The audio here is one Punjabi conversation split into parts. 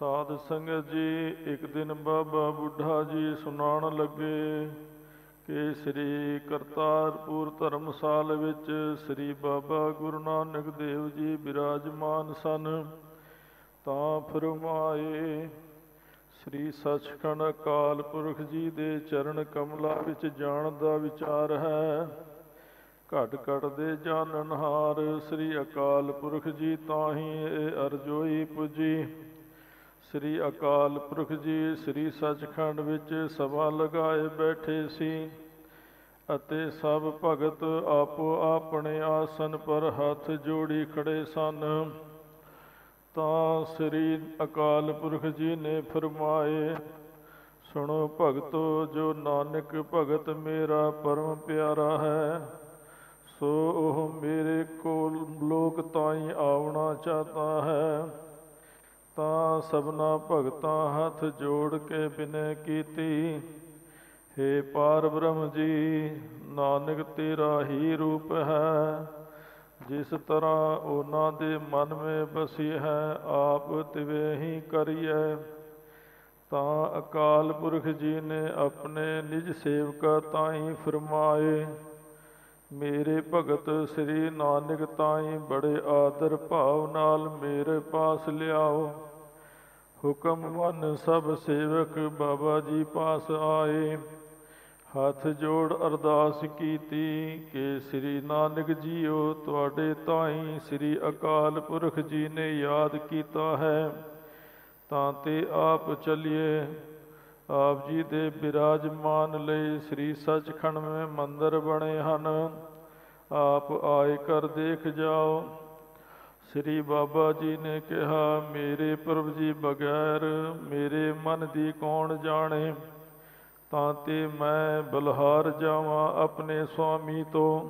ਸਾਧ ਸੰਗਤ ਜੀ, ਇੱਕ ਦਿਨ ਬਾਬਾ ਬੁੱਢਾ ਜੀ ਸੁਣਾਉਣ ਲੱਗੇ ਕਿ ਸ੍ਰੀ ਕਰਤਾਰਪੁਰ ਧਰਮਸਾਲ ਵਿੱਚ ਸ੍ਰੀ ਬਾਬਾ ਗੁਰੂ ਨਾਨਕ ਦੇਵ ਜੀ ਬਿਰਾਜਮਾਨ ਸਨ। ਤਾਂ ਫਰਮਾਏ ਸ੍ਰੀ ਸੱਚਖੰਡ ਅਕਾਲ ਪੁਰਖ ਜੀ ਦੇ ਚਰਨ ਕਮਲਾ ਵਿੱਚ ਜਾਣ ਦਾ ਵਿਚਾਰ ਹੈ। ਘਟ ਘਟ ਦੇ ਜਾਣਨਹਾਰ ਸ੍ਰੀ ਅਕਾਲ ਪੁਰਖ ਜੀ ਤਾਂ ਹੀ ਇਹ ਅਰਜੋਈ ਪੁਜੀ। ਸ੍ਰੀ ਅਕਾਲ ਪੁਰਖ ਜੀ, ਸ੍ਰੀ ਸੱਚਖੰਡ ਵਿੱਚ ਸਭਾ ਲਗਾਏ ਬੈਠੇ ਸੀ ਅਤੇ ਸਭ ਭਗਤ ਆਪੋ ਆਪਣੇ ਆਸਨ ਪਰ ਹੱਥ ਜੋੜੀ ਖੜੇ ਸਨ। ਤਾਂ ਸ੍ਰੀ ਅਕਾਲ ਪੁਰਖ ਜੀ ਨੇ ਫਰਮਾਏ, ਸੁਣੋ ਭਗਤੋ, ਜੋ ਨਾਨਕ ਭਗਤ ਮੇਰਾ ਪਰਮ ਪਿਆਰਾ ਹੈ, ਸੋ ਉਹ ਮੇਰੇ ਕੋਲ ਲੋਕ ਤਾਈ ਆਉਣਾ ਚਾਹਤਾ ਹੈ। ਤਾਂ ਸਭਨਾ ਭਗਤਾਂ ਹੱਥ ਜੋੜ ਕੇ ਬਿਨੈ ਕੀਤੀ। ਹੇ ਪਾਰ ਬ੍ਰਹਮ ਜੀ, ਨਾਨਕ ਤੇਰਾ ਹੀ ਰੂਪ ਹੈ। ਜਿਸ ਤਰ੍ਹਾਂ ਉਹਨਾਂ ਦੇ ਮਨ ਮੇ ਬਸੀ ਹੈ, ਆਪ ਤਿਵੇਂ ਹੀ ਕਰੀਐ। ਤਾਂ ਅਕਾਲ ਪੁਰਖ ਜੀ ਨੇ ਆਪਣੇ ਨਿਜ ਸੇਵਕਾ ਤਾਈ ਫਰਮਾਏ ਮੇਰੇ ਭਗਤ ਸ੍ਰੀ ਨਾਨਕ ਤਾਈ ਬੜੇ ਆਦਰ ਭਾਵ ਨਾਲ ਮੇਰੇ ਪਾਸ ਲਿਆਓ। ਹੁਕਮ ਮੰਨ ਸਭ ਸੇਵਕ ਬਾਬਾ ਜੀ ਪਾਸ ਆਏ। ਹੱਥ ਜੋੜ ਅਰਦਾਸ ਕੀਤੀ ਕਿ ਸ੍ਰੀ ਨਾਨਕ ਜੀਓ, ਤੁਹਾਡੇ ਤਾਈ ਸ੍ਰੀ ਅਕਾਲ ਪੁਰਖ ਜੀ ਨੇ ਯਾਦ ਕੀਤਾ ਹੈ। ਤਾਂ ਤੇ ਆਪ ਚਲਿਏ। ਆਪ ਜੀ ਦੇ ਬਿਰਾਜਮਾਨ ਲਈ ਸ੍ਰੀ ਸੱਚਖੰਡ ਵਿੱਚ ਮੰਦਰ ਬਣੇ ਹਨ। ਆਪ ਆਏ ਕਰ ਦੇਖ ਜਾਓ। ਸ੍ਰੀ ਬਾਬਾ ਜੀ ਨੇ ਕਿਹਾ, ਮੇਰੇ ਪ੍ਰਭ ਜੀ ਬਗੈਰ ਮੇਰੇ ਮਨ ਦੀ ਕੌਣ ਜਾਣੇ? ਤਾਂ ਤੇ ਮੈਂ ਬਲਹਾਰ ਜਾਵਾਂ ਆਪਣੇ ਸੁਆਮੀ ਤੋਂ।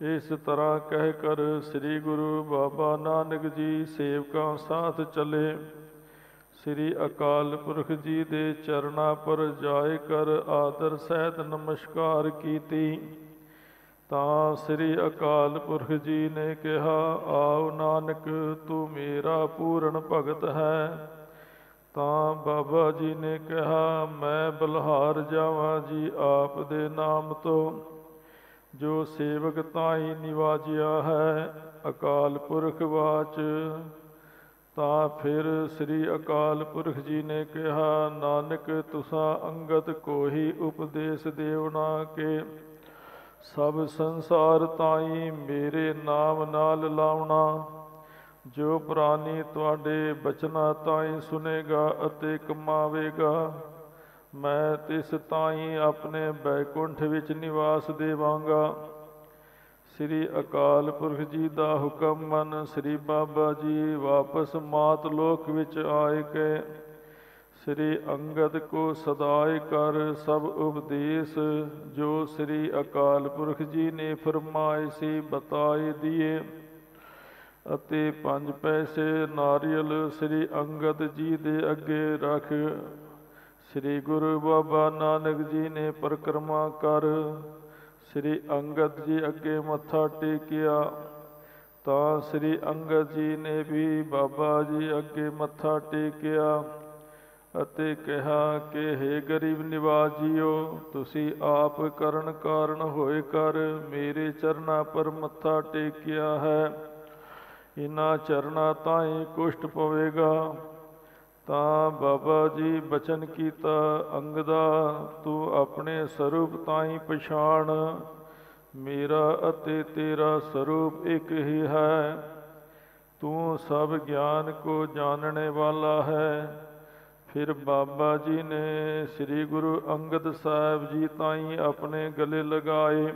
ਇਸ ਤਰ੍ਹਾਂ ਕਹਿ ਕਰ ਸ੍ਰੀ ਗੁਰੂ ਬਾਬਾ ਨਾਨਕ ਜੀ ਸੇਵਕਾਂ ਸਾਥ ਚਲੇ। ਸ੍ਰੀ ਅਕਾਲ ਪੁਰਖ ਜੀ ਦੇ ਚਰਨਾਂ ਪਰ ਜਾਇ ਕਰ ਆਦਰ ਸਹਿਤ ਨਮਸਕਾਰ ਕੀਤੀ। ਤਾਂ ਸ੍ਰੀ ਅਕਾਲ ਪੁਰਖ ਜੀ ਨੇ ਕਿਹਾ, ਆਓ ਨਾਨਕ, ਤੂੰ ਮੇਰਾ ਪੂਰਨ ਭਗਤ ਹੈ। ਤਾਂ ਬਾਬਾ ਜੀ ਨੇ ਕਿਹਾ, ਮੈਂ ਬਲਹਾਰ ਜਾਵਾਂ ਜੀ ਆਪ ਦੇ ਨਾਮ ਤੋਂ। ਜੋ ਸੇਵਕ ਤਾਈ ਨਿਵਾਜਿਆ ਹੈ, ਅਕਾਲ ਪੁਰਖ ਬਾਚ ਤਾਂ ਫਿਰ ਸ੍ਰੀ ਅਕਾਲ ਪੁਰਖ ਜੀ ਨੇ ਕਿਹਾ, ਨਾਨਕ ਤੁਸਾਂ ਅੰਗਤ ਕੋਹੀ ਉਪਦੇਸ਼ ਦੇਵਨਾ ਕੇ ਸਭ ਸੰਸਾਰ ਤਾਈ ਮੇਰੇ ਨਾਮ ਨਾਲ ਲਾਉਣਾ। ਜੋ ਪ੍ਰਾਨੀ ਤੁਹਾਡੇ ਬਚਨਾ ਤਾਈ ਸੁਨੇਗਾ ਅਤੇ ਕਮਾਵੇਗਾ, ਮੈਂ ਤਿਸ ਤਾਈ ਆਪਣੇ ਬੈਕੁੰਠ ਵਿੱਚ ਨਿਵਾਸ ਦੇਵਾਂਗਾ। ਸ੍ਰੀ ਅਕਾਲ ਪੁਰਖ ਜੀ ਦਾ ਹੁਕਮ ਮੰਨ, ਸ੍ਰੀ ਬਾਬਾ ਜੀ ਵਾਪਸ ਮਾਤ ਲੋਕ ਵਿੱਚ ਆਏ ਕੇ, ਸ੍ਰੀ ਅੰਗਦ ਕੋ ਸਦਾਇ ਕਰ ਸਭ ਉਪਦੇਸ਼, ਜੋ ਸ੍ਰੀ ਅਕਾਲ ਪੁਰਖ ਜੀ ਨੇ ਫਰਮਾਏ ਸੀ, ਬਤਾਏ ਦਿਏ। ਅਤੇ ਪੰਜ ਪੈਸੇ ਨਾਰੀਅਲ ਸ੍ਰੀ ਅੰਗਦ ਜੀ ਦੇ ਅੱਗੇ ਰੱਖ, ਸ੍ਰੀ ਗੁਰੂ ਬਾਬਾ ਨਾਨਕ ਜੀ ਨੇ ਪਰਕਰਮਾ ਕਰ ਸ੍ਰੀ ਅੰਗਦ ਜੀ ਅੱਗੇ ਮੱਥਾ ਟੇਕਿਆ, ਤਾਂ ਸ੍ਰੀ ਅੰਗਦ ਜੀ ਨੇ ਵੀ ਬਾਬਾ ਜੀ ਅੱਗੇ ਮੱਥਾ ਟੇਕਿਆ ਅਤੇ ਕਿਹਾ ਕਿ हे ਗਰੀਬ ਨਿਵਾਜ ਜੀਓ ਤੁਸੀਂ ਆਪ ਕਰਨ ਕਾਰਨ ਹੋਏ ਕਰ, ਮੇਰੇ ਚਰਨਾਂ ਪਰ ਮੱਥਾ ਟੇਕਿਆ ਹੈ। ਇਨਾ ਚਰਨਾ ਹੀ ਕੁਸ਼ਟ ਪਵੇਗਾ। ਤਾਂ ਬਾਬਾ ਜੀ ਬਚਨ ਕੀਤਾ, ਅੰਗਦਾ ਤੂੰ ਆਪਣੇ ਸਰੂਪ ਤਾਈ ਪਛਾਣ। ਮੇਰਾ ਅਤੇ ਤੇਰਾ ਸਰੂਪ ਇੱਕ ਹੀ ਹੈ, ਤੂੰ ਸਭ ਗਿਆਨ ਕੋ ਜਾਣਨੇ ਵਾਲਾ ਹੈ। ਫਿਰ ਬਾਬਾ ਜੀ ਨੇ ਸ੍ਰੀ ਗੁਰੂ ਅੰਗਦ ਸਾਹਿਬ ਜੀ ਤਾਈ ਆਪਣੇ ਗਲੇ ਲਗਾਏ,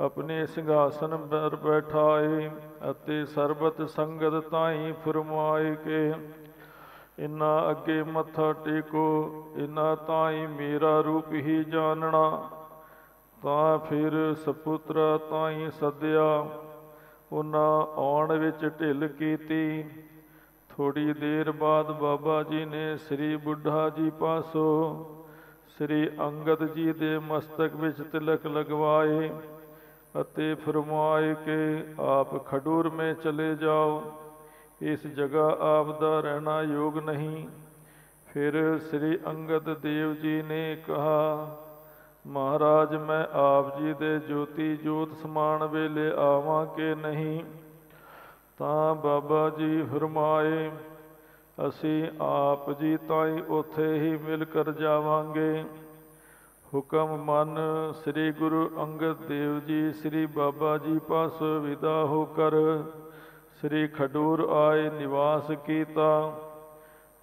ਆਪਣੇ ਸਿੰਘਾਸਨ ਪਰ ਬੈਠਾਏ ਅਤੇ ਸਰਬਤ ਸੰਗਤ ਤਾਈ ਫਰਮਾਏ ਕੇ ਇਨਾ ਅੱਗੇ ਮੱਥਾ ਟੇਕੋ ਇਨਾ ਤਾਈ ਮੇਰਾ ਰੂਪ ਹੀ ਜਾਣਨਾ ਤਾਂ ਫਿਰ ਸਪੁੱਤਰਾ ਤਾਈ ਸੱਦਿਆ ਉਹਨਾਂ ਆਉਣ ਵਿੱਚ ਢਿੱਲ ਕੀਤੀ। ਥੋੜੀ ਦੇਰ ਬਾਅਦ ਬਾਬਾ ਜੀ ਨੇ ਸ੍ਰੀ ਬੁੱਢਾ ਜੀ ਪਾਸੋਂ ਸ੍ਰੀ ਅੰਗਦ ਜੀ ਦੇ ਮਸਤਕ ਵਿੱਚ ਤਿਲਕ ਲਗਵਾਏ ਅਤੇ ਫਰਮਾਏ ਕਿ ਆਪ ਖਡੂਰ ਮੇ ਚਲੇ ਜਾਓ। ਇਸ ਜਗ੍ਹਾ ਆਪ ਦਾ ਰਹਿਣਾ ਯੋਗ ਨਹੀਂ। ਫਿਰ ਸ੍ਰੀ ਅੰਗਦ ਦੇਵ ਜੀ ਨੇ ਕਿਹਾ, ਮਹਾਰਾਜ, ਮੈਂ ਆਪ ਜੀ ਦੇ ਜੋਤੀ ਜੋਤ ਸਮਾਨ ਵੇਲੇ ਆਵਾਂ ਕਿ ਨਹੀਂ? ਤਾਂ ਬਾਬਾ ਜੀ ਫਰਮਾਏ, ਅਸੀਂ ਆਪ ਜੀ ਤਾਈ ਉੱਥੇ ਹੀ ਮਿਲ ਕਰ ਜਾਵਾਂਗੇ। ਹੁਕਮ ਮੰਨ ਸ੍ਰੀ ਗੁਰੂ ਅੰਗਦ ਦੇਵ ਜੀ, ਸ੍ਰੀ ਬਾਬਾ ਜੀ ਪਾਸ ਵਿਦਾ ਹੋ ਕਰ ਸ੍ਰੀ ਖਡੂਰ ਆਏ ਨਿਵਾਸ ਕੀਤਾ,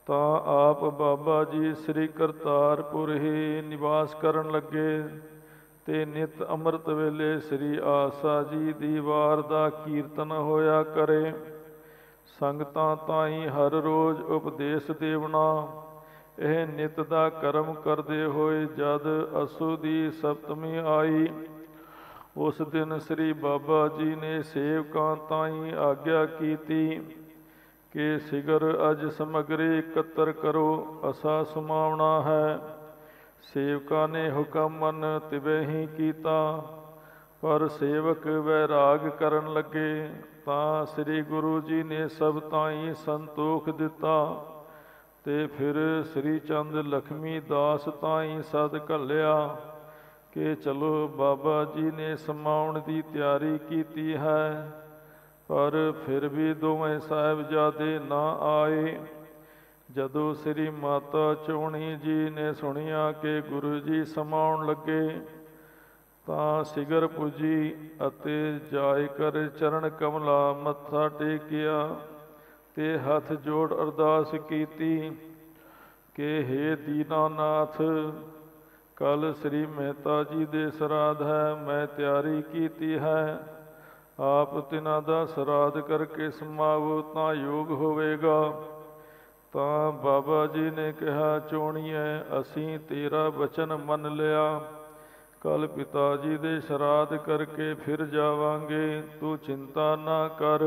ਤਾਂ ਆਪ ਬਾਬਾ ਜੀ ਸ੍ਰੀ ਕਰਤਾਰਪੁਰ ਹੀ ਨਿਵਾਸ ਕਰਨ ਲੱਗੇ ਤੇ ਨਿਤ ਅੰਮ੍ਰਿਤ ਵੇਲੇ ਸ੍ਰੀ ਆਸਾ ਜੀ ਦੀ ਵਾਰ ਦਾ ਕੀਰਤਨ ਹੋਇਆ ਕਰੇ। ਸੰਗਤਾਂ ਤਾਈ ਹਰ ਰੋਜ਼ ਉਪਦੇਸ਼ ਦੇਵਣਾ, ਇਹ ਨਿਤ ਦਾ ਕਰਮ ਕਰਦੇ ਹੋਏ ਜਦ ਅਸੂ ਦੀ ਸਪਤਮੀ ਆਈ ਉਸ ਦਿਨ ਸ੍ਰੀ ਬਾਬਾ ਜੀ ਨੇ ਸੇਵਕਾਂ ਤਾਈ ਆਗਿਆ ਕੀਤੀ ਕਿ ਸਿਗਰ ਅਜ ਸਮਗਰੀ ਇਕੱਤਰ ਕਰੋ, ਅਸਾ ਸਮਾਵਣਾ ਹੈ। ਸੇਵਕਾਂ ਨੇ ਹੁਕਮ ਮੰਨ ਤਿਵੇਂ ਹੀ ਕੀਤਾ, ਪਰ ਸੇਵਕ ਵੈਰਾਗ ਕਰਨ ਲੱਗੇ, ਤਾਂ ਸ੍ਰੀ ਗੁਰੂ ਜੀ ਨੇ ਸਭ ਤਾਈ ਸੰਤੋਖ ਦਿੱਤਾ ਤੇ ਫਿਰ ਸ੍ਰੀ ਚੰਦ ਲਖਮੀ ਦਾਸ ਤਾਈ ਸਦ ਘੱਲਿਆ। ਕਿ ਚਲੋ ਬਾਬਾ ਜੀ ਨੇ ਸਮਾਉਣ ਦੀ ਤਿਆਰੀ ਕੀਤੀ ਹੈ, ਪਰ ਫਿਰ ਵੀ ਦੋਵੇਂ ਸਾਹਿਬਜ਼ਾਦੇ ਨਾ ਆਏ। ਜਦੋਂ ਸ੍ਰੀ ਮਾਤਾ ਚੋਣੀ ਜੀ ਨੇ ਸੁਣਿਆ ਕਿ ਗੁਰੂ ਜੀ ਸਮਾਉਣ ਲੱਗੇ, ਤਾਂ ਸਿਗਰ ਪੁੱਜੀ ਅਤੇ ਜਾਇ ਕਰ ਚਰਨ ਕਮਲਾ ਮੱਥਾ ਟੇਕਿਆ ਤੇ ਹੱਥ ਜੋੜ ਅਰਦਾਸ ਕੀਤੀ ਕਿ हे ਦੀਨਾਨਾਥ ਕੱਲ ਸ੍ਰੀ ਮਹਿਤਾ ਜੀ ਦੇ ਸਰਾਧ ਹੈ, ਮੈਂ ਤਿਆਰੀ ਕੀਤੀ ਹੈ। ਆਪ ਤਿਨਾਂ ਦਾ ਸਰਾਧ ਕਰਕੇ ਸਮਾਵੋ, ਤਾਂ ਯੋਗ ਹੋਵੇਗਾ। ਤਾਂ ਬਾਬਾ ਜੀ ਨੇ ਕਿਹਾ, ਚੋਣੀਏ, ਅਸੀਂ ਤੇਰਾ ਬਚਨ ਮੰਨ ਲਿਆ। ਕੱਲ ਪਿਤਾ ਜੀ ਦੇ ਸ਼ਰਾਧ ਕਰਕੇ ਫਿਰ ਜਾਵਾਂਗੇ। ਤੂੰ ਚਿੰਤਾ ਨਾ ਕਰ,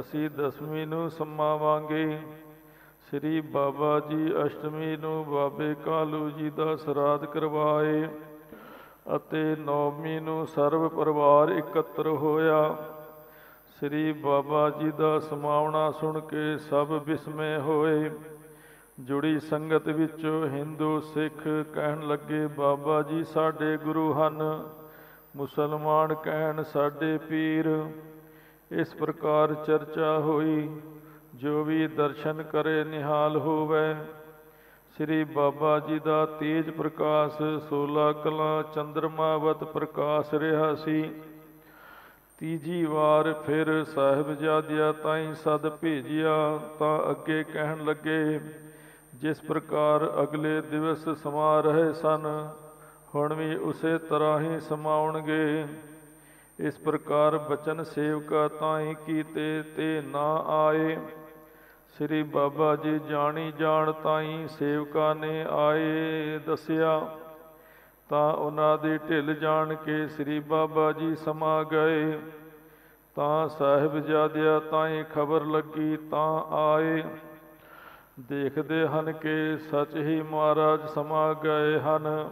ਅਸੀਂ ਦਸਵੀਂ ਨੂੰ ਸਮਾਵਾਂਗੇ। ਸ੍ਰੀ ਬਾਬਾ ਜੀ ਅਸ਼ਟਮੀ ਨੂੰ ਬਾਬੇ ਕਾਲੂ ਜੀ ਦਾ ਸ਼ਰਾਧ ਕਰਵਾਏ ਅਤੇ ਨੌਵੀਂ ਨੂੰ ਸਰਵ ਪਰਿਵਾਰ ਇਕੱਤਰ ਹੋਇਆ। ਸ੍ਰੀ ਬਾਬਾ ਜੀ ਦਾ ਸਮਾਵਣਾ ਸੁਣ ਕੇ ਸਭ ਬਿਸਮੇ ਹੋਏ। ਜੁੜੀ ਸੰਗਤ ਵਿੱਚ ਹਿੰਦੂ ਸਿੱਖ ਕਹਿਣ ਲੱਗੇ, ਬਾਬਾ ਜੀ, ਸਾਡੇ ਗੁਰੂ ਹਨ, ਮੁਸਲਮਾਨ ਕਹਿਣ ਸਾਡੇ ਪੀਰ। ਇਸ ਪ੍ਰਕਾਰ ਚਰਚਾ ਹੋਈ। ਜੋ ਵੀ ਦਰਸ਼ਨ ਕਰੇ, ਨਿਹਾਲ ਹੋਵੇ। ਸ੍ਰੀ ਬਾਬਾ ਜੀ ਦਾ ਤੇਜ ਪ੍ਰਕਾਸ਼ 16 ਕਲਾ, ਚੰਦਰਮਾਵਤ ਪ੍ਰਕਾਸ਼ ਰਿਹਾ ਸੀ। ਤੀਜੀ ਵਾਰ ਫਿਰ ਸਾਹਿਬਜ਼ਾਦਿਆਂ ਤਾਈਂ ਸਦ ਭੇਜਿਆ, ਤਾਂ ਅੱਗੇ ਕਹਿਣ ਲੱਗੇ, ਜਿਸ ਪ੍ਰਕਾਰ ਅਗਲੇ ਦਿਵਸ ਸਮਾ ਰਹੇ ਸਨ, ਹੁਣ ਵੀ ਉਸੇ ਤਰ੍ਹਾਂ ਹੀ ਸਮਾਉਣਗੇ। ਇਸ ਪ੍ਰਕਾਰ ਬਚਨ ਸੇਵਕਾ ਤਾਈ ਕੀਤੇ ਤੇ ਨਾ ਆਏ। ਸ੍ਰੀ ਬਾਬਾ ਜੀ ਜਾਣੀ ਜਾਣ ਤਾਈ ਸੇਵਕਾਂ ਨੇ ਆਏ ਦੱਸਿਆ, ਤਾਂ ਉਹਨਾਂ ਦੀ ਢਿੱਲ ਜਾਣ ਕੇ ਸ੍ਰੀ ਬਾਬਾ ਜੀ ਸਮਾ ਗਏ। ਤਾਂ ਸਾਹਿਬਜ਼ਾਦਿਆਂ ਤਾਈ ਖਬਰ ਲੱਗੀ, ਤਾਂ ਆਏ। ਦੇਖਦੇ ਹਨ ਕਿ ਸੱਚ ਹੀ ਮਹਾਰਾਜ ਸਮਾ ਗਏ ਹਨ।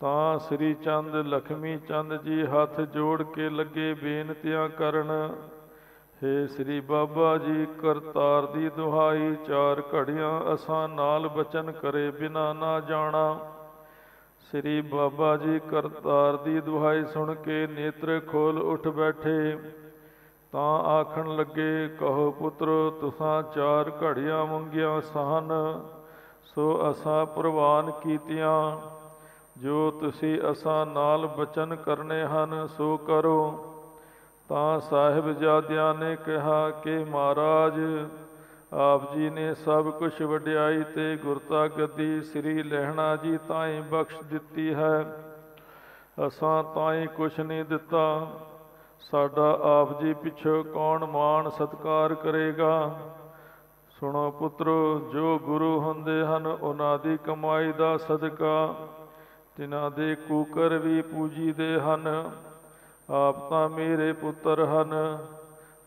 ਤਾਂ ਸ੍ਰੀ ਚੰਦ ਲਖਮੀ ਚੰਦ ਜੀ ਹੱਥ ਜੋੜ ਕੇ ਲੱਗੇ ਬੇਨਤੀਆਂ ਕਰਨ ਹੇ ਸ੍ਰੀ ਬਾਬਾ ਜੀ, ਕਰਤਾਰ ਦੀ ਦੁਹਾਈ ਚਾਰ ਘੜੀਆਂ ਅਸਾਂ ਨਾਲ ਬਚਨ ਕਰੇ ਬਿਨਾ ਨਾ ਜਾਣਾ। ਸ੍ਰੀ ਬਾਬਾ ਜੀ, ਕਰਤਾਰ ਦੀ ਦੁਹਾਈ ਸੁਣ ਕੇ ਨੇਤਰ ਖੋਲ ਉੱਠ ਬੈਠੇ। ਤਾਂ ਆਖਣ ਲੱਗੇ, ਕਹੋ ਪੁੱਤਰ, ਤੁਸਾਂ ਚਾਰ ਘੜੀਆਂ ਮੰਗੀਆਂ ਸਨ, ਸੋ ਅਸਾਂ ਪ੍ਰਵਾਨ ਕੀਤੀਆਂ। ਜੋ ਤੁਸੀਂ ਅਸਾਂ ਨਾਲ ਬਚਨ ਕਰਨੇ ਹਨ, ਸੋ ਕਰੋ। ਤਾਂ ਸਾਹਿਬਜ਼ਾਦਿਆਂ ਨੇ ਕਿਹਾ ਕਿ ਮਹਾਰਾਜ, ਆਪ ਜੀ ਨੇ ਸਭ ਕੁਝ ਵਡਿਆਈ ਤੇ ਗੁਰਤਾ ਗੱਦੀ ਸ੍ਰੀ ਲਹਿਣਾ ਜੀ ਤਾਈਂ ਬਖਸ਼ ਦਿੱਤੀ ਹੈ। ਅਸਾਂ ਤਾਈਂ ਕੁਛ ਨਹੀਂ ਦਿੱਤਾ। ਸਾਡਾ ਆਪ ਜੀ ਪਿੱਛੋਂ ਕੌਣ ਮਾਣ ਸਤਕਾਰ ਕਰੇਗਾ? ਸੁਣੋ ਪੁੱਤਰੋ, ਜੋ ਗੁਰੂ ਹੁੰਦੇ ਹਨ, ਉਹਨਾਂ ਦੀ ਕਮਾਈ ਦਾ ਸਦਕਾ ਤਿਨਾਂ ਦੇ ਕੂਕਰ ਵੀ ਪੂਜੀ ਦੇ ਹਨ। ਆਪ ਤਾਂ ਮੇਰੇ ਪੁੱਤਰ ਹਨ,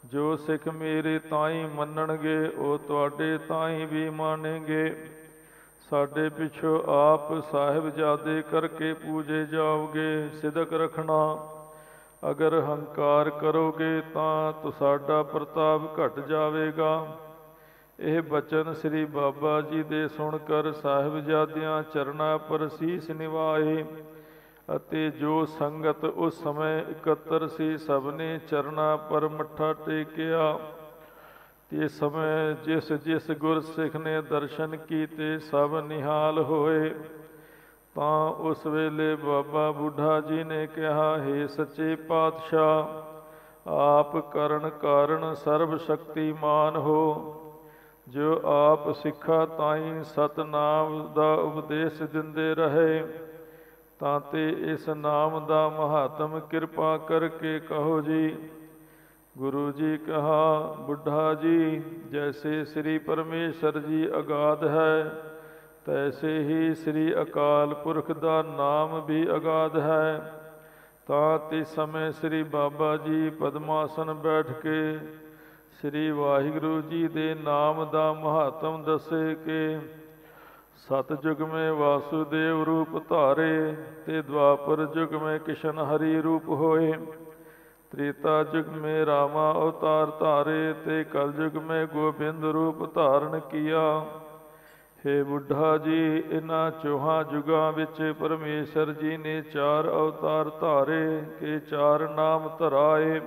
ਜੋ ਸਿੱਖ ਮੇਰੇ ਤਾਈ ਮੰਨਣਗੇ, ਉਹ ਤੁਹਾਡੇ ਤਾਈ ਵੀ ਮੰਨਣਗੇ। ਸਾਡੇ ਪਿੱਛੋਂ ਆਪ ਸਾਹਿਬਜ਼ਾਦੇ ਕਰਕੇ ਪੂਜੇ ਜਾਓਗੇ, ਸਿਦਕ ਰੱਖਣਾ। ਅਗਰ ਹੰਕਾਰ ਕਰੋਗੇ ਤਾਂ ਤੁਹਾਡਾ ਪ੍ਰਤਾਪ ਘਟ ਜਾਵੇਗਾ। ਇਹ ਬਚਨ ਸ੍ਰੀ ਬਾਬਾ ਜੀ ਦੇ ਸੁਣ ਕਰ ਸਾਹਿਬਜ਼ਾਦਿਆਂ ਚਰਨਾਂ ਪਰ ਸੀਸ ਨਿਵਾਏ। ਅਤੇ ਜੋ ਸੰਗਤ ਉਸ ਸਮੇਂ ਇਕੱਤਰ ਸੀ ਸਭ ਨੇ ਚਰਨਾਂ ਪਰ ਮੱਠਾ ਟੇਕਿਆ। ਤੇ ਸਮੇਂ ਜਿਸ ਜਿਸ ਗੁਰਸਿੱਖ ਨੇ ਦਰਸ਼ਨ ਕੀਤੇ, ਸਭ ਨਿਹਾਲ ਹੋਏ। ਤਾਂ ਉਸ ਵੇਲੇ ਬਾਬਾ ਬੁੱਢਾ ਜੀ ਨੇ ਕਿਹਾ, ਹੈ ਸੱਚੇ ਪਾਤਸ਼ਾਹ, ਆਪ ਕਰਨ ਕਾਰਨ ਸਰਬ ਸ਼ਕਤੀਮਾਨ ਹੋ। ਜੋ ਆਪ ਸਿੱਖਾ ਤਾਈ ਸਤਨਾਮ ਦਾ ਉਪਦੇਸ਼ ਦਿੰਦੇ ਰਹੇ ਤਾਂ ਤੇ ਇਸ ਨਾਮ ਦਾ ਮਹਾਤਮ ਕਿਰਪਾ ਕਰਕੇ ਕਹੋ ਜੀ। ਗੁਰੂ ਜੀ ਕਹਾ, ਬੁੱਢਾ ਜੀ, ਜੈਸੇ ਸ੍ਰੀ ਪਰਮੇਸ਼ਰ ਜੀ ਅਗਾਧ ਹੈ, ਤੈਸੇ ਹੀ ਸ੍ਰੀ ਅਕਾਲ ਪੁਰਖ ਦਾ ਨਾਮ ਵੀ ਅਗਾਧ ਹੈ। ਤਾਂ ਤੇ ਸਮੇਂ ਸ੍ਰੀ ਬਾਬਾ ਜੀ ਪਦਮਾਸਨ ਬੈਠ ਕੇ ਸ੍ਰੀ ਵਾਹਿਗੁਰੂ ਜੀ ਦੇ ਨਾਮ ਦਾ ਮਹਾਤਮ ਦੱਸੇ ਕਿ ਸਤਜੁਗ ਮੇ ਵਾਸੁਦੇਵ ਰੂਪ ਧਾਰੇ ਤੇ ਦਵਾਪਰ ਜੁਗ ਮੇ ਕਿਸ਼ਨ ਹਰੀ ਰੂਪ ਹੋਏ। ਤ੍ਰੇਤਾ ਜੁਗ ਮੇ ਰਾਮਾ ਅਵਤਾਰ ਧਾਰੇ ਤੇ ਕਲ ਜੁਗ ਮੇ ਗੋਬਿੰਦ ਰੂਪ ਧਾਰਨ ਕੀਆ। ਹੇ ਬੁੱਢਾ ਜੀ, ਇਨ੍ਹਾਂ ਚੋਹਾਂ ਜੁਗਾਂ ਵਿੱਚ ਪਰਮੇਸ਼ਰ ਜੀ ਨੇ ਚਾਰ ਅਵਤਾਰ ਧਾਰੇ ਕੇ ਚਾਰ ਨਾਮ ਧਰਾਏ।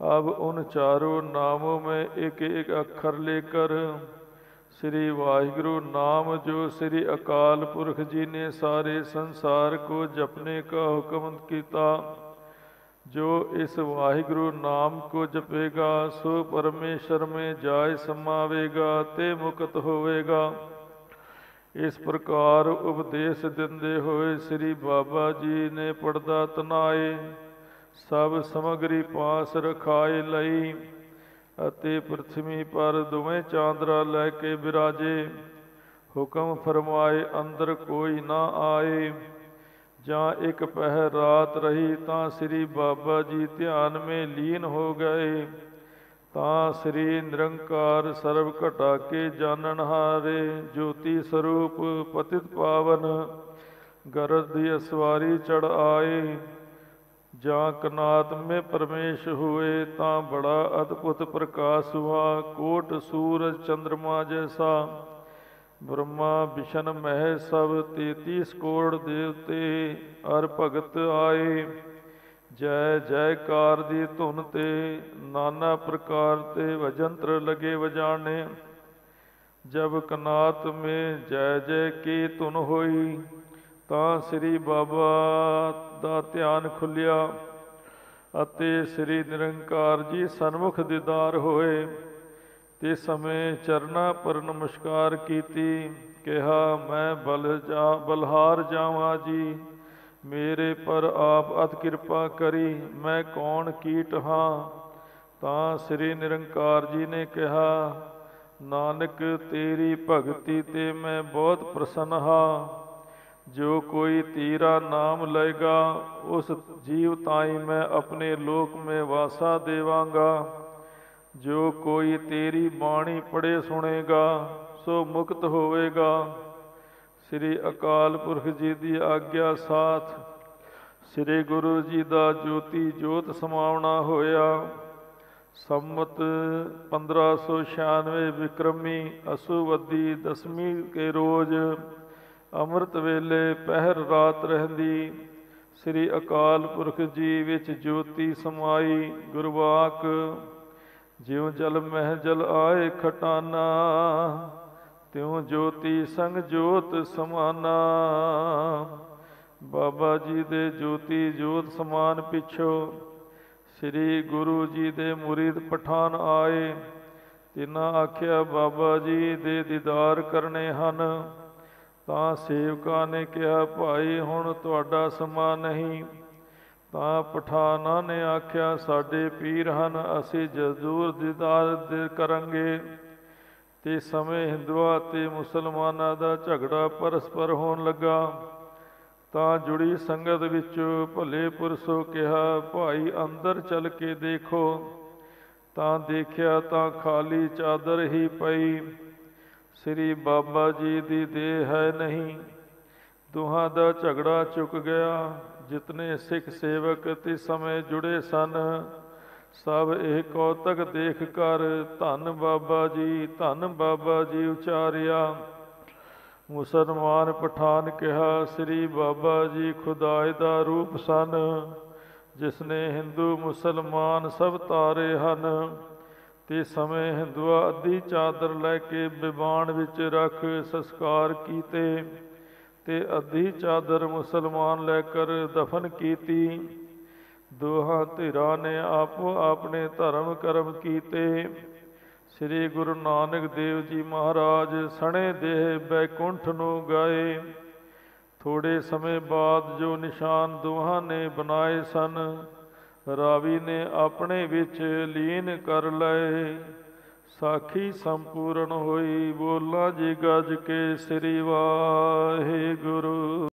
ਅਬ ਉਨ ਚਾਰੋਂ ਨਾਮੋਂ ਮੈਂ ਇੱਕ ਇੱਕ ਅੱਖਰ ਲੇਕਰ ਸ੍ਰੀ ਵਾਹਿਗੁਰੂ, ਨਾਮ ਜੋ ਸ੍ਰੀ ਅਕਾਲ ਪੁਰਖ ਜੀ ਨੇ ਸਾਰੇ ਸੰਸਾਰ ਕੋ ਜਪਨੇ ਕਾ ਹੁਕਮ ਕੀਤਾ, ਜੋ ਇਸ ਵਾਹਿਗੁਰੂ ਨਾਮ ਕੋ ਜਪੇਗਾ, ਸੋ ਪਰਮੇਸ਼ਰ ਮੇ ਜਾਇ ਸਮਾਵੇਗਾ ਤੇ ਮੁਕਤ ਹੋਵੇਗਾ। ਇਸ ਪ੍ਰਕਾਰ ਉਪਦੇਸ਼ ਦਿੰਦੇ ਹੋਏ ਸ੍ਰੀ ਬਾਬਾ ਜੀ ਨੇ ਪਰਦਾ ਤਨਾਏ, ਸਭ ਸਮਗਰੀ ਪਾਸ ਰਖਾਏ ਲਈ। ਅਤੇ ਪ੍ਰਥਵੀ ਪਰ ਦੋਵੇਂ ਚਾਂਦਰਾ ਲੈ ਕੇ ਬਿਰਾਜੇ। ਹੁਕਮ ਫਰਮਾਏ, ਅੰਦਰ ਕੋਈ ਨਾ ਆਏ। ਜਾਂ ਇੱਕ ਪਹਿਰ ਰਾਤ ਰਹੀ, ਤਾਂ ਸ੍ਰੀ ਬਾਬਾ ਜੀ ਧਿਆਨ ਮੇ ਲੀਨ ਹੋ ਗਏ। ਤਾਂ ਸ੍ਰੀ ਨਿਰੰਕਾਰ ਸਰਬ ਘਟਾ ਕੇ ਜਾਣਨ ਹਾਰੇ। ਜੋਤੀ ਸਰੂਪ ਪਤਿਤ ਪਾਵਨ, ਗਰਦ ਦੀ ਅਸਵਾਰੀ ਚੜ ਆਏ। ਜਾਂ ਕਨਾਤ ਮੇ ਪਰਮੇਸ਼ ਹੋਏ, ਤਾਂ ਬੜਾ ਅਦਭੁਤ ਪ੍ਰਕਾਸ਼ ਹੁਆ। ਕੋਟ ਸੂਰਜ ਚੰਦਰਮਾ ਜੈਸਾ। ਬ੍ਰਹਮਾ ਵਿਸ਼ਨ ਮਹਿ ਸਭ 33 ਕਰੋੜ ਦੇਵਤੇ ਅਰ ਭਗਤ ਆਏ। ਜੈ ਜੈਕਾਰ ਦੀ ਧੁਨ ਤੇ ਨਾਨਾ ਪ੍ਰਕਾਰ ਤੇ ਵਜੰਤਰ ਲਗੇ ਵਜਾਣੇ। ਜਬ ਕਨਾਤ ਮੇ ਜੈ ਜੈ ਕੀ ਧੁਨ ਹੋਈ ਤਾਂ ਸ੍ਰੀ ਬਾਬਾ ਦਾ ਧਿਆਨ ਖੁੱਲਿਆ ਅਤੇ ਸ੍ਰੀ ਨਿਰੰਕਾਰ ਜੀ ਸਨਮੁਖ ਦੀਦਾਰ ਹੋਏ ਤੇ ਸਮੇਂ ਚਰਨਾ ਪਰ ਨਮਸਕਾਰ ਕੀਤੀ, ਕਿਹਾ, ਮੈਂ ਬਲ ਜਾ, ਬਲਹਾਰ ਜਾਵਾਂ ਜੀ। ਮੇਰੇ ਪਰ ਆਪ ਅਤ ਕਿਰਪਾ ਕਰੀ, ਮੈਂ ਕੌਣ ਕੀਟ ਹਾਂ? ਤਾਂ ਸ੍ਰੀ ਨਿਰੰਕਾਰ ਜੀ ਨੇ ਕਿਹਾ, ਨਾਨਕ, ਤੇਰੀ ਭਗਤੀ ਤੇ ਮੈਂ ਬਹੁਤ ਪ੍ਰਸੰਨ ਹਾਂ। ਜੋ ਕੋਈ ਤੇਰਾ ਨਾਮ ਲਏਗਾ, ਉਸ ਜੀਵ ਤਾਈ ਮੈਂ ਆਪਣੇ ਲੋਕ ਮੇ ਵਾਸਾ ਦੇਵਾਂਗਾ। ਜੋ ਕੋਈ ਤੇਰੀ ਬਾਣੀ ਪੜੇ ਸੁਣੇਗਾ, ਸੋ ਮੁਕਤ ਹੋਵੇਗਾ। ਸ੍ਰੀ ਅਕਾਲ ਪੁਰਖ ਜੀ ਦੀ ਆਗਿਆ ਸਾਥ, ਸ੍ਰੀ ਗੁਰੂ ਜੀ ਦਾ ਜੋਤੀ ਜੋਤ ਸਮਾਉਣਾ ਹੋਇਆ। ਸੰਮਤ 1596 ਵਿਕਰਮੀ ਅਸੂਵਦੀ ਦਸਵੀਂ ਕੇ ਰੋਜ਼ ਅੰਮ੍ਰਿਤ ਵੇਲੇ ਪਹਿਰ ਰਾਤ ਰਹਿੰਦੀ, ਸ੍ਰੀ ਅਕਾਲ ਪੁਰਖ ਜੀ ਵਿੱਚ ਜੋਤੀ ਸਮਾਈ ਗੁਰਵਾਕ, ਜਿਉ ਜਲ ਮਹਿ ਜਲ ਆਏ ਖਟਾਨਾ, ਤਿਉ ਜੋਤੀ ਸੰਗ ਜੋਤ ਸਮਾਨਾ। ਬਾਬਾ ਜੀ ਦੇ ਜੋਤੀ ਜੋਤ ਸਮਾਨ ਪਿਛੋ, ਸ੍ਰੀ ਗੁਰੂ ਜੀ ਦੇ ਮੁਰੀਦ ਪਠਾਨ ਆਏ, ਤਿਨਾਂ ਆਖਿਆ, ਬਾਬਾ ਜੀ ਦੇ ਦੀਦਾਰ ਕਰਨੇ ਹਨ। ਤਾਂ ਸੇਵਕਾਂ ਨੇ ਕਿਹਾ, ਭਾਈ, ਹੁਣ ਤੁਹਾਡਾ ਸਮਾਂ ਨਹੀਂ। ਤਾਂ ਪਠਾਨਾਂ ਨੇ ਆਖਿਆ, ਸਾਡੇ ਪੀਰ ਹਨ, ਅਸੀਂ ਜਜ਼ੂਰ ਦੀਦਾਰ ਦੇ ਕਰਾਂਗੇ। ਤੇ ਸਮੇਂ ਹਿੰਦੂਆਂ ਤੇ ਮੁਸਲਮਾਨਾਂ ਦਾ ਝਗੜਾ ਪਰਸਪਰ ਹੋਣ ਲੱਗਾ। ਤਾਂ ਜੁੜੀ ਸੰਗਤ ਵਿੱਚ ਭਲੇ ਪੁਰਸ਼ੋ ਕਿਹਾ, ਭਾਈ, ਅੰਦਰ ਚੱਲ ਕੇ ਦੇਖੋ। ਤਾਂ ਦੇਖਿਆ ਤਾਂ ਖਾਲੀ ਚਾਦਰ ਹੀ ਪਈ। ਸ੍ਰੀ ਬਾਬਾ ਜੀ ਦੀ ਦੇਹ ਹੈ ਨਹੀਂ। ਦੋਹਾਂ ਦਾ ਝਗੜਾ ਚੁੱਕ ਗਿਆ। ਜਿਤਨੇ ਸਿੱਖ ਸੇਵਕ ਤੇ ਸਮੇਂ ਜੁੜੇ ਸਨ, ਸਭ ਇਹ ਕੌਤਕ ਦੇਖ ਕਰ ਧੰਨ ਬਾਬਾ ਜੀ, ਧੰਨ ਬਾਬਾ ਜੀ ਉਚਾਰਿਆ। ਮੁਸਲਮਾਨ ਪਠਾਨ ਕਿਹਾ, ਸ੍ਰੀ ਬਾਬਾ ਜੀ ਖੁਦਾਏ ਦਾ ਰੂਪ ਸਨ ਜਿਸ ਨੇ ਹਿੰਦੂ ਮੁਸਲਮਾਨ ਸਭ ਤਾਰੇ ਹਨ। ਤੇ ਸਮੇਂ ਹਿੰਦੂਆ ਅੱਧੀ ਚਾਦਰ ਲੈ ਕੇ ਬਿਵਾਨ ਵਿੱਚ ਰੱਖ ਸੰਸਕਾਰ ਕੀਤੇ ਤੇ ਅੱਧੀ ਚਾਦਰ ਮੁਸਲਮਾਨ ਲੈ ਕਰ ਦਫਨ ਕੀਤੀ। ਦੋਹਾਂ ਧਿਰਾਂ ਨੇ ਆਪੋ ਆਪਣੇ ਧਰਮ ਕਰਮ ਕੀਤੇ। ਸ੍ਰੀ ਗੁਰੂ ਨਾਨਕ ਦੇਵ ਜੀ ਮਹਾਰਾਜ ਸਣੇ ਦੇਹ ਬੈਕੁੰਠ ਨੂੰ ਗਏ। ਥੋੜੇ ਸਮੇਂ ਬਾਅਦ ਜੋ ਨਿਸ਼ਾਨ ਦੋਹਾਂ ਨੇ ਬਣਾਏ ਸਨ ਰਾਵੀ ਨੇ ਆਪਣੇ ਵਿੱਚ ਲੀਨ ਕਰ ਲਏ। ਸਾਖੀ ਸੰਪੂਰਨ ਹੋਈ, ਬੋਲਾ ਜੀ ਗੱਜ ਕੇ ਸ੍ਰੀ ਵਾਹਿਗੁਰੂ।